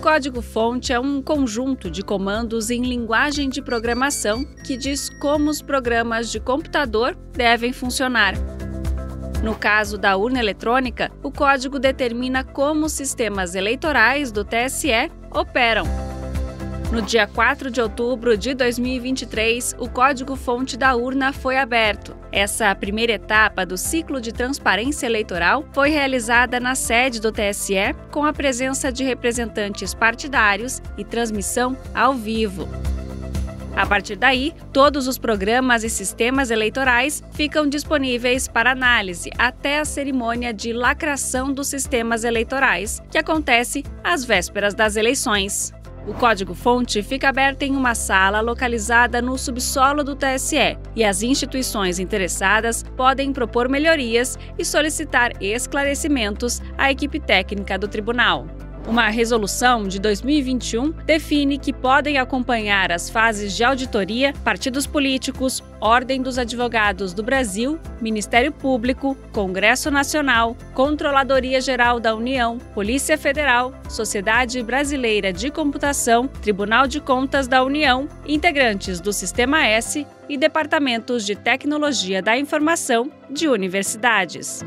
código-fonte é um conjunto de comandos em linguagem de programação que diz como os programas de computador devem funcionar. No caso da urna eletrônica, o código determina como os sistemas eleitorais do TSE operam. No dia 4 de outubro de 2023, o código-fonte da urna foi aberto. Essa primeira etapa do ciclo de transparência eleitoral foi realizada na sede do TSE, com a presença de representantes partidários e transmissão ao vivo. A partir daí, todos os programas e sistemas eleitorais ficam disponíveis para análise até a cerimônia de lacração dos sistemas eleitorais, que acontece às vésperas das eleições. O código-fonte fica aberto em uma sala localizada no subsolo do TSE e as instituições interessadas podem propor melhorias e solicitar esclarecimentos à equipe técnica do tribunal. Uma resolução de 2021 define que podem acompanhar as fases de auditoria partidos políticos, Ordem dos Advogados do Brasil, Ministério Público, Congresso Nacional, Controladoria Geral da União, Polícia Federal, Sociedade Brasileira de Computação, Tribunal de Contas da União, integrantes do Sistema S e departamentos de tecnologia da informação de universidades.